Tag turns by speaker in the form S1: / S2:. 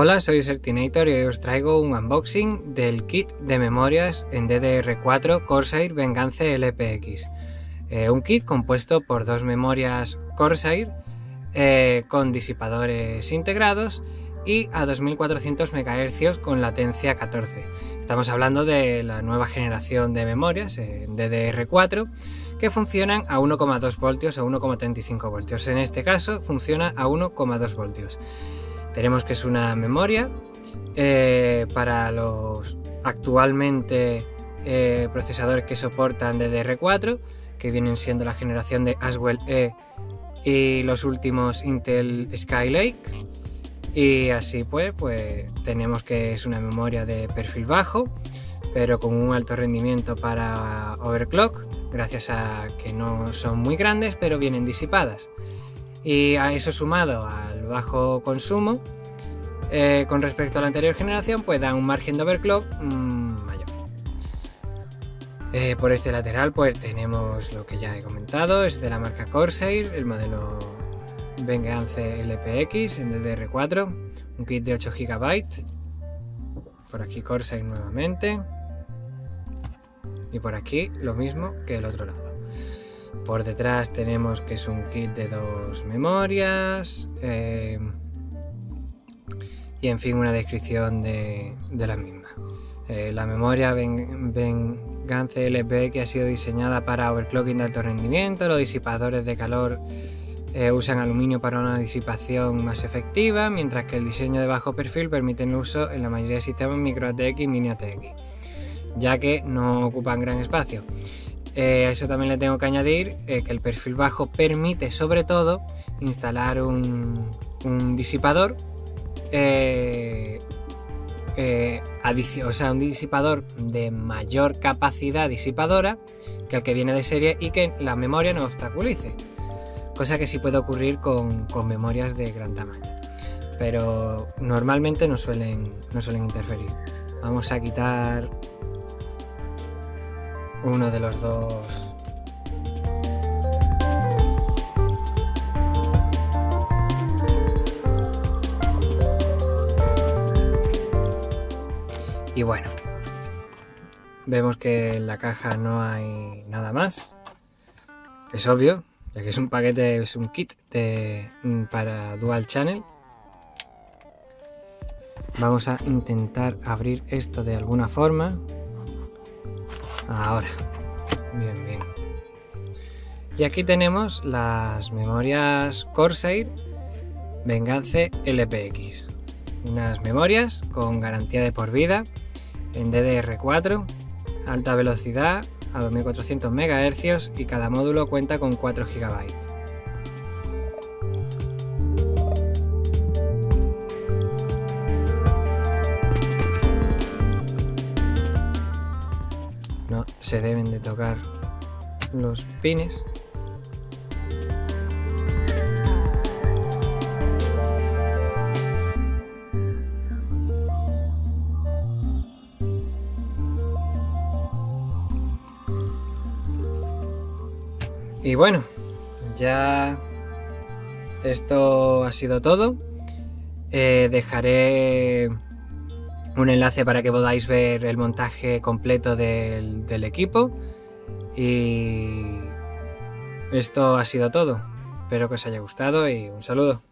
S1: Hola, soy Sertinator y hoy os traigo un unboxing del kit de memorias en DDR4 Corsair Vengeance LPX. Eh, un kit compuesto por dos memorias Corsair eh, con disipadores integrados y a 2400 MHz con latencia 14. Estamos hablando de la nueva generación de memorias en DDR4 que funcionan a 1,2 voltios o 1,35 voltios. En este caso funciona a 1,2 voltios. Tenemos que es una memoria eh, para los actualmente eh, procesadores que soportan DDR4, que vienen siendo la generación de Aswell E y los últimos Intel Skylake. Y así pues, pues tenemos que es una memoria de perfil bajo, pero con un alto rendimiento para overclock, gracias a que no son muy grandes, pero vienen disipadas. Y a eso sumado al bajo consumo, eh, con respecto a la anterior generación, pues da un margen de overclock mm, mayor. Eh, por este lateral, pues tenemos lo que ya he comentado, es de la marca Corsair, el modelo Vengeance LPX en DDR4, un kit de 8 GB. Por aquí Corsair nuevamente. Y por aquí lo mismo que el otro lado. Por detrás tenemos que es un kit de dos memorias. Eh, y en fin una descripción de, la misma. Eh, la memoria Vengeance LP que ha sido diseñada para overclocking de alto rendimiento, los disipadores de calor eh, usan aluminio para una disipación más efectiva, mientras que el diseño de bajo perfil permite el uso en la mayoría de sistemas micro ATX y mini ATX, ya que no ocupan gran espacio. Eh, a eso también le tengo que añadir que el perfil bajo permite sobre todo instalar un, disipador eh, eh, o sea, un disipador de mayor capacidad disipadora que el que viene de serie y que la memoria no obstaculice. Cosa que sí puede ocurrir con, memorias de gran tamaño. Pero normalmente no suelen interferir. Vamos a quitar uno de los dos Y bueno, vemos que en la caja no hay nada más. Es obvio, ya que es un paquete, es un kit de, mm, para Dual Channel. Vamos a intentar abrir esto de alguna forma. Ahora. Bien, bien. Y aquí tenemos las memorias Corsair Vengeance LPX. Unas memorias con garantía de por vida en DDR4, alta velocidad a 2400 MHz y cada módulo cuenta con 4 GB. No se deben de tocar los pines Y bueno, ya esto ha sido todo. Eh, dejaré un enlace para que podáis ver el montaje completo del, equipo. Y esto ha sido todo. Espero que os haya gustado y un saludo.